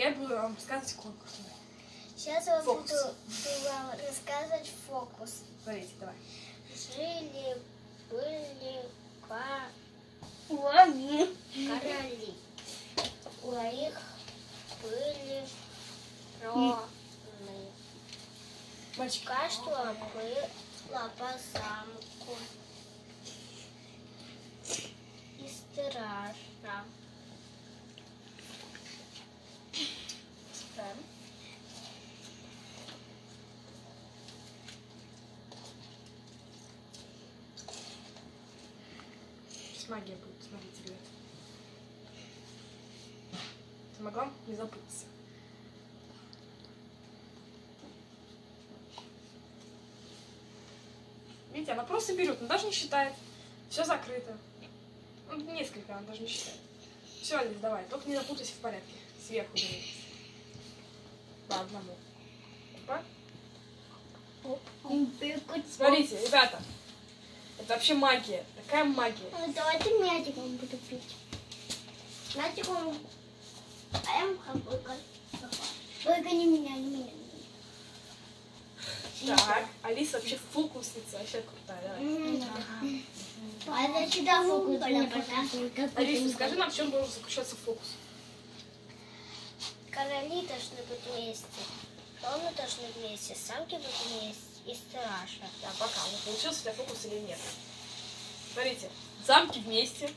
я буду вам рассказывать конкурс. Сейчас я Фокус. буду, буду вам рассказывать фокус. Смотрите, давай. Жили, были Лови. короли. У них были роны. Мальчик. Каждого было по замку. И стража. Читаем. Сейчас магия будет, смотрите, ребят. Самое главное, не запутаться. Видите, она просто берет, она даже не считает. Все закрыто. Ну, несколько она даже не считает. Все, Алис, давай, только не запутайся в порядке. Сверху бери. По одному. Опа. Смотрите, ребята. Это вообще магия. Такая магия. Ну, Давайте мячиком буду пить. Мячиком. А я хапука. Только не меня, не меня. Так, Алиса вообще фокусница, вообще крутая. Давай. А это сюда фокус. Алиса, скажи нам, в чем должен заключаться фокус. Короли должны быть вместе. Роны должны вместе. Самки быть вместе. И стража. Да, пока. Ну, получился у тебя фокус или нет. Смотрите, замки вместе.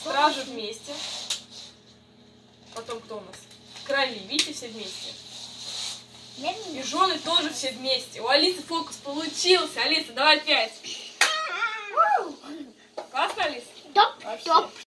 Стражи вместе. Потом кто у нас? Короли, видите, все вместе. И жены тоже все вместе. У Алисы фокус получился. Алиса, давай пять. Классно, Алиса? Топ, топ.